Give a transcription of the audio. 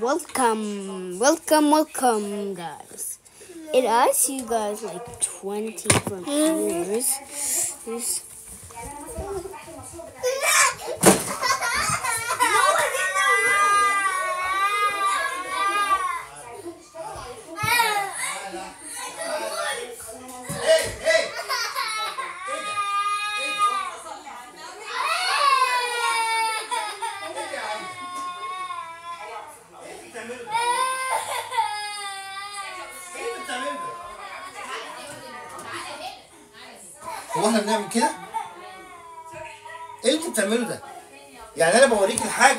Welcome, welcome, welcome, guys. It asks you guys like 20 from mm-hmm. viewers. هو إحنا بنعمل كده؟ إيه اللي أنتوا بتعملوا ده؟ يعني أنا بوريك الحاجة